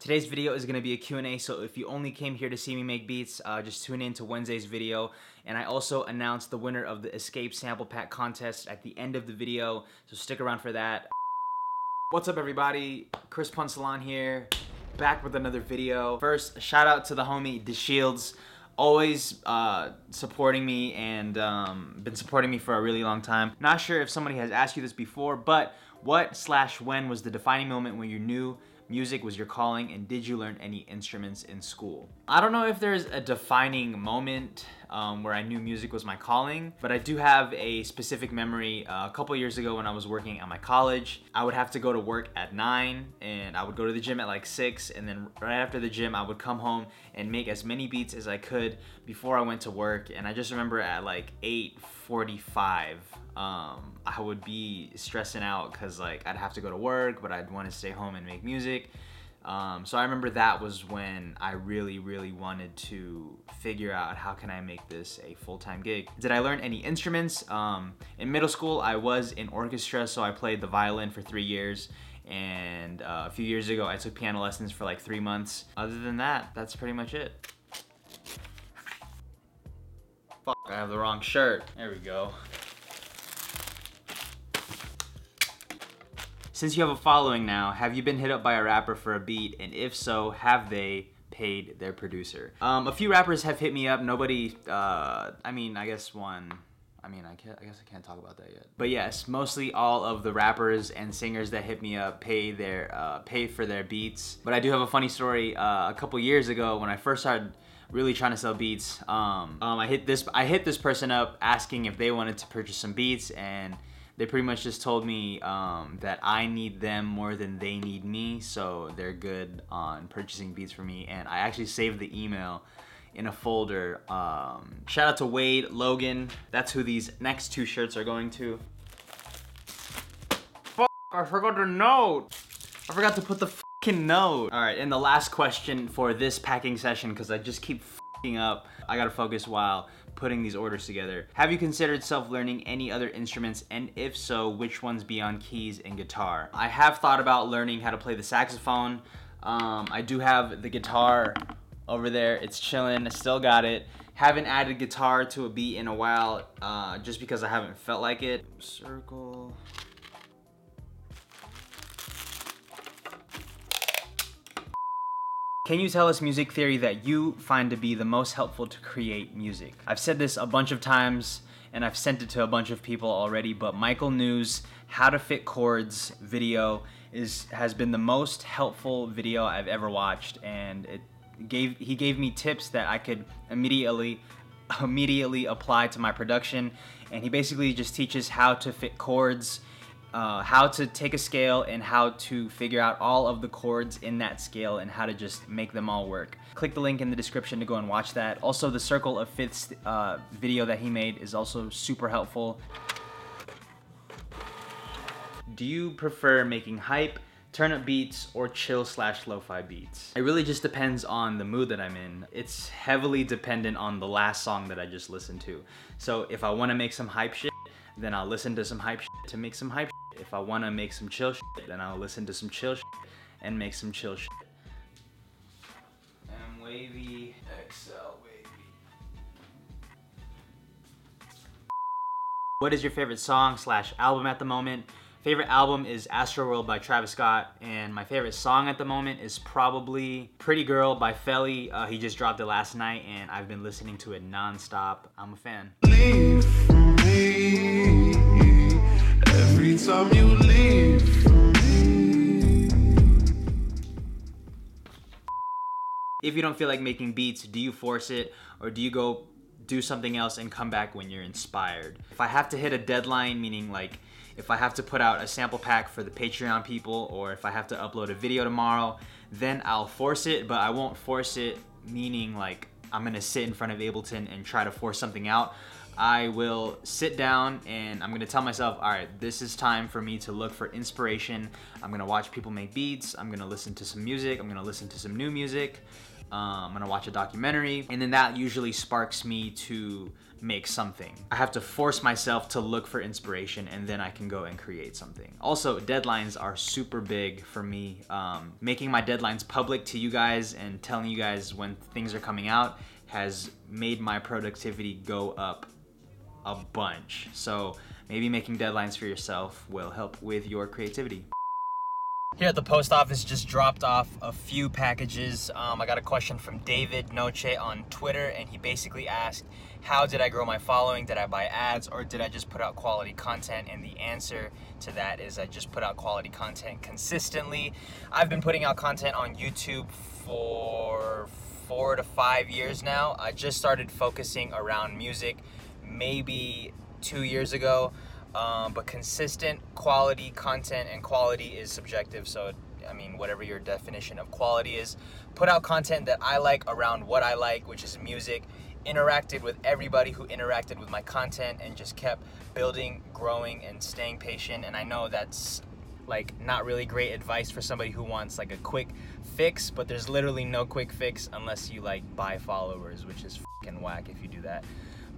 Today's video is gonna be a Q&A, so if you only came here to see me make beats, uh, just tune in to Wednesday's video. And I also announced the winner of the Escape Sample Pack contest at the end of the video, so stick around for that. What's up everybody? Chris Punsalan here, back with another video. First, shout out to the homie DeShields, always uh, supporting me and um, been supporting me for a really long time. Not sure if somebody has asked you this before, but what slash when was the defining moment when you knew music was your calling and did you learn any instruments in school? I don't know if there's a defining moment um, where I knew music was my calling, but I do have a specific memory. Uh, a couple years ago when I was working at my college. I would have to go to work at 9 and I would go to the gym at like 6 and then right after the gym I would come home and make as many beats as I could before I went to work. And I just remember at like 8.45 um, I would be stressing out because like I'd have to go to work but I'd want to stay home and make music um, so I remember that was when I really, really wanted to figure out how can I make this a full-time gig. Did I learn any instruments? Um, in middle school, I was in orchestra, so I played the violin for three years. And uh, a few years ago, I took piano lessons for like three months. Other than that, that's pretty much it. Fuck, I have the wrong shirt. There we go. Since you have a following now, have you been hit up by a rapper for a beat? And if so, have they paid their producer? Um, a few rappers have hit me up. Nobody, uh, I mean, I guess one. I mean, I, can't, I guess I can't talk about that yet. But yes, mostly all of the rappers and singers that hit me up pay their uh, pay for their beats. But I do have a funny story. Uh, a couple years ago, when I first started really trying to sell beats, um, um, I hit this I hit this person up asking if they wanted to purchase some beats, and they pretty much just told me um, that I need them more than they need me, so they're good on purchasing beats for me. And I actually saved the email in a folder. Um, shout out to Wade, Logan. That's who these next two shirts are going to. Fuck, I forgot the note. I forgot to put the fucking note. All right, and the last question for this packing session, because I just keep up. I gotta focus while putting these orders together. Have you considered self-learning any other instruments and if so, which ones beyond keys and guitar? I have thought about learning how to play the saxophone. Um, I do have the guitar over there. It's chilling, I still got it. Haven't added guitar to a beat in a while uh, just because I haven't felt like it. Circle. Can you tell us music theory that you find to be the most helpful to create music? I've said this a bunch of times and I've sent it to a bunch of people already, but Michael New's How to Fit Chords video is has been the most helpful video I've ever watched and it gave he gave me tips that I could immediately immediately apply to my production and he basically just teaches how to fit chords uh, how to take a scale and how to figure out all of the chords in that scale and how to just make them all work. Click the link in the description to go and watch that. Also, the Circle of Fifths uh, video that he made is also super helpful. Do you prefer making hype, turn up beats, or chill slash lo-fi beats? It really just depends on the mood that I'm in. It's heavily dependent on the last song that I just listened to. So if I wanna make some hype shit, then I'll listen to some hype shit to make some hype shit. If I want to make some chill shit, then I'll listen to some chill shit and make some chill shit. M wavy, XL wavy. What is your favorite song slash album at the moment? Favorite album is Astroworld by Travis Scott, and my favorite song at the moment is probably Pretty Girl by Felly. Uh, he just dropped it last night, and I've been listening to it non-stop. I'm a fan. Every time you leave If you don't feel like making beats, do you force it or do you go do something else and come back when you're inspired? If I have to hit a deadline, meaning like if I have to put out a sample pack for the Patreon people or if I have to upload a video tomorrow, then I'll force it, but I won't force it meaning like I'm gonna sit in front of Ableton and try to force something out. I will sit down and I'm gonna tell myself, all right, this is time for me to look for inspiration. I'm gonna watch people make beats. I'm gonna listen to some music. I'm gonna listen to some new music. Um, I'm gonna watch a documentary, and then that usually sparks me to make something. I have to force myself to look for inspiration and then I can go and create something. Also, deadlines are super big for me. Um, making my deadlines public to you guys and telling you guys when things are coming out has made my productivity go up a bunch. So maybe making deadlines for yourself will help with your creativity. Here at the post office, just dropped off a few packages. Um, I got a question from David Noche on Twitter, and he basically asked, how did I grow my following? Did I buy ads or did I just put out quality content? And the answer to that is I just put out quality content consistently. I've been putting out content on YouTube for four to five years now. I just started focusing around music maybe two years ago. Um, but consistent quality content and quality is subjective. So, I mean, whatever your definition of quality is, put out content that I like around what I like, which is music. Interacted with everybody who interacted with my content and just kept building, growing, and staying patient. And I know that's like not really great advice for somebody who wants like a quick fix, but there's literally no quick fix unless you like buy followers, which is fucking whack if you do that.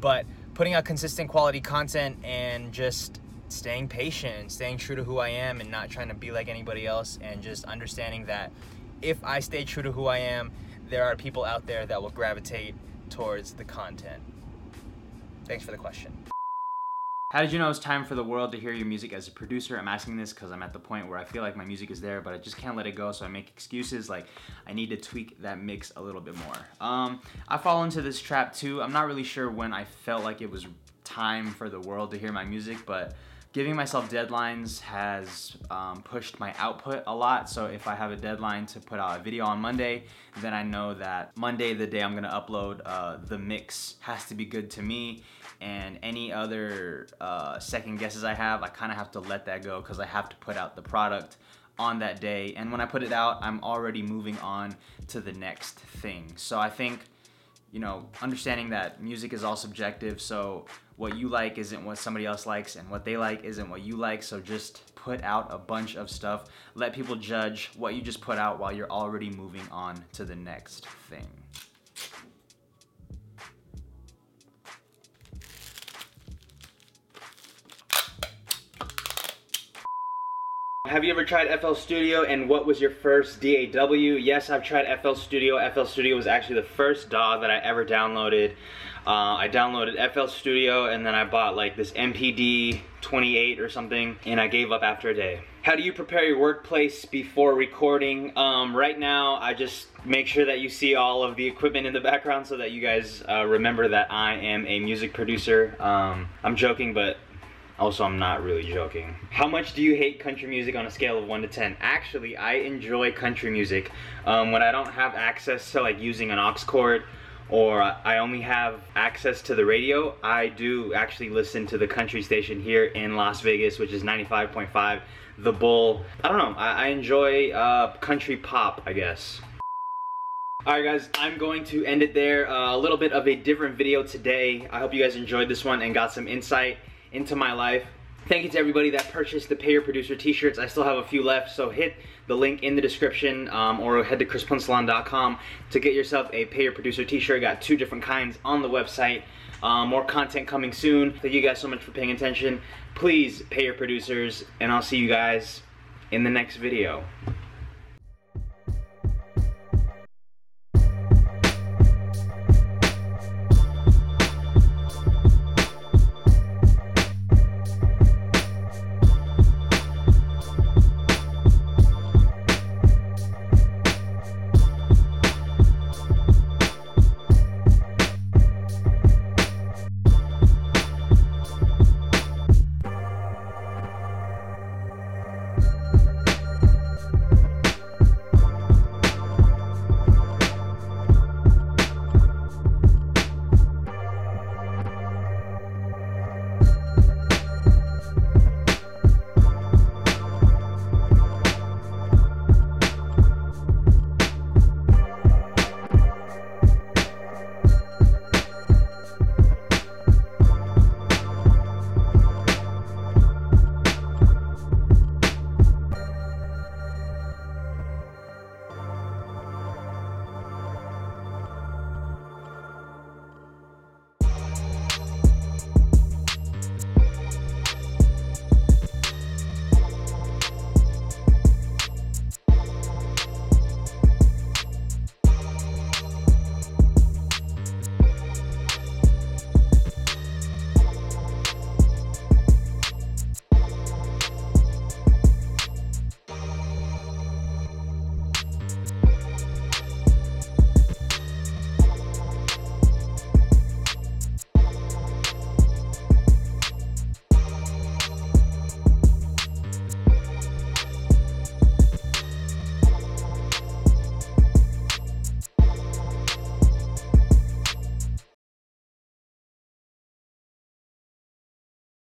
But putting out consistent quality content and just staying patient and staying true to who I am and not trying to be like anybody else and just understanding that if I stay true to who I am, there are people out there that will gravitate towards the content. Thanks for the question. How did you know it's time for the world to hear your music as a producer? I'm asking this because I'm at the point where I feel like my music is there, but I just can't let it go, so I make excuses like I need to tweak that mix a little bit more. Um, I fall into this trap too. I'm not really sure when I felt like it was time for the world to hear my music, but giving myself deadlines has um, pushed my output a lot. So if I have a deadline to put out a video on Monday, then I know that Monday, the day I'm gonna upload, uh, the mix has to be good to me and any other uh, second guesses I have, I kind of have to let that go because I have to put out the product on that day. And when I put it out, I'm already moving on to the next thing. So I think, you know, understanding that music is all subjective. So what you like isn't what somebody else likes, and what they like isn't what you like. So just put out a bunch of stuff. Let people judge what you just put out while you're already moving on to the next thing. Have you ever tried FL Studio and what was your first DAW? Yes, I've tried FL Studio. FL Studio was actually the first DAW that I ever downloaded. Uh, I downloaded FL Studio and then I bought like this MPD 28 or something and I gave up after a day. How do you prepare your workplace before recording? Um, right now, I just make sure that you see all of the equipment in the background so that you guys uh, remember that I am a music producer. Um, I'm joking, but also, I'm not really joking. How much do you hate country music on a scale of 1 to 10? Actually, I enjoy country music. Um, when I don't have access to like using an aux cord or I only have access to the radio, I do actually listen to the country station here in Las Vegas, which is 95.5, The Bull. I don't know, I, I enjoy uh, country pop, I guess. Alright guys, I'm going to end it there. Uh, a little bit of a different video today. I hope you guys enjoyed this one and got some insight into my life. Thank you to everybody that purchased the Pay Your Producer t-shirts. I still have a few left, so hit the link in the description um, or head to chrispunsalan.com to get yourself a Pay Your Producer t-shirt. Got two different kinds on the website. Um, more content coming soon. Thank you guys so much for paying attention. Please pay your producers, and I'll see you guys in the next video.